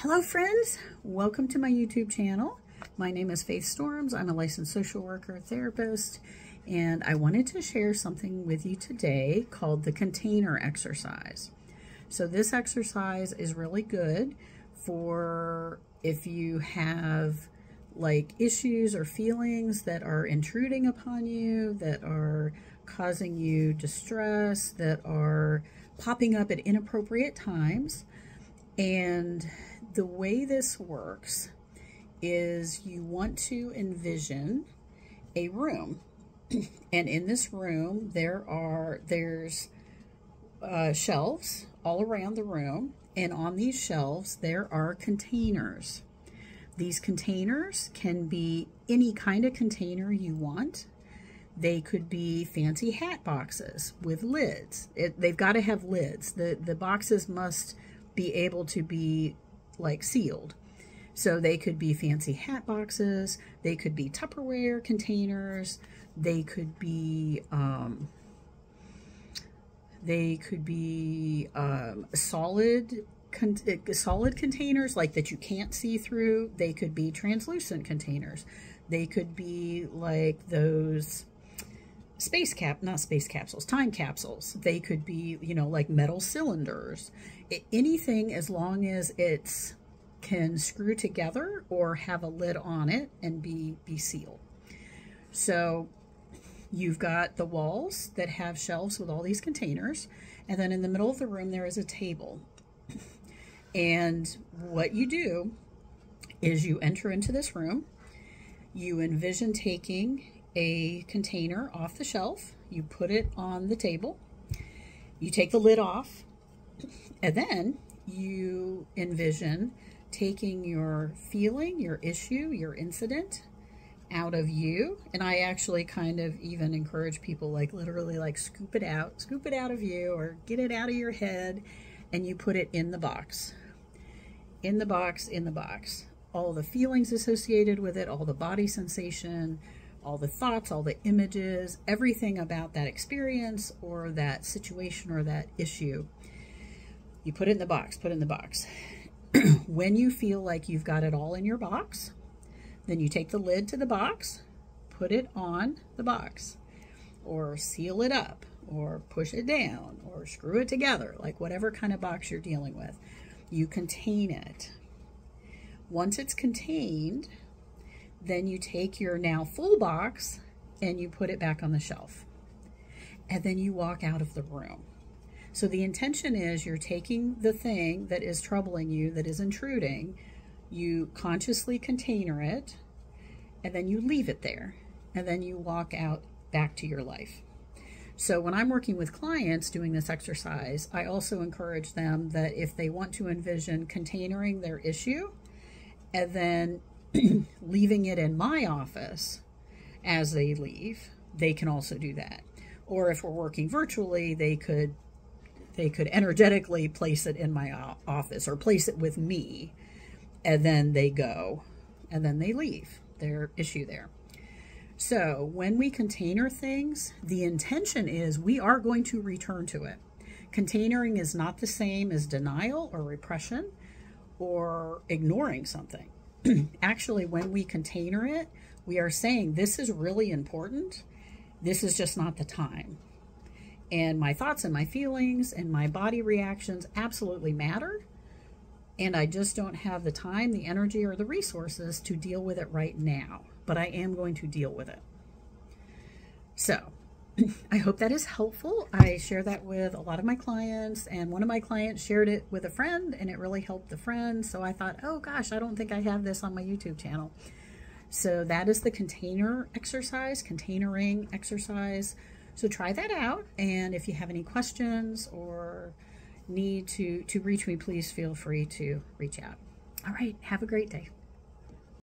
Hello friends, welcome to my YouTube channel. My name is Faith Storms. I'm a licensed social worker therapist and I wanted to share something with you today called the container exercise. So this exercise is really good for if you have like issues or feelings that are intruding upon you, that are causing you distress, that are popping up at inappropriate times. And the way this works is you want to envision a room. and in this room, there are, there's uh, shelves all around the room. And on these shelves, there are containers. These containers can be any kind of container you want. They could be fancy hat boxes with lids. It, they've got to have lids. The, the boxes must be able to be like sealed. So they could be fancy hat boxes, they could be Tupperware containers, they could be um, they could be um, solid con solid containers like that you can't see through. They could be translucent containers. They could be like those space cap, not space capsules, time capsules. They could be, you know, like metal cylinders. It, anything as long as it's can screw together or have a lid on it and be, be sealed. So you've got the walls that have shelves with all these containers. And then in the middle of the room, there is a table. And what you do is you enter into this room, you envision taking a container off the shelf, you put it on the table, you take the lid off, and then you envision taking your feeling, your issue, your incident out of you. And I actually kind of even encourage people like literally like scoop it out, scoop it out of you or get it out of your head and you put it in the box. In the box, in the box. All the feelings associated with it, all the body sensation, all the thoughts, all the images, everything about that experience or that situation or that issue. You put it in the box, put it in the box. when you feel like you've got it all in your box, then you take the lid to the box, put it on the box, or seal it up, or push it down, or screw it together, like whatever kind of box you're dealing with. You contain it. Once it's contained, then you take your now full box and you put it back on the shelf. And then you walk out of the room. So the intention is you're taking the thing that is troubling you, that is intruding, you consciously container it, and then you leave it there. And then you walk out back to your life. So when I'm working with clients doing this exercise, I also encourage them that if they want to envision containering their issue and then leaving it in my office as they leave, they can also do that. Or if we're working virtually, they could they could energetically place it in my office or place it with me and then they go and then they leave their issue there. So when we container things, the intention is we are going to return to it. Containering is not the same as denial or repression or ignoring something. Actually, when we container it, we are saying this is really important. This is just not the time. And my thoughts and my feelings and my body reactions absolutely matter. And I just don't have the time, the energy, or the resources to deal with it right now. But I am going to deal with it. So, I hope that is helpful. I share that with a lot of my clients, and one of my clients shared it with a friend, and it really helped the friend. So I thought, oh gosh, I don't think I have this on my YouTube channel. So that is the container exercise, containering exercise. So try that out. And if you have any questions or need to, to reach me, please feel free to reach out. All right. Have a great day.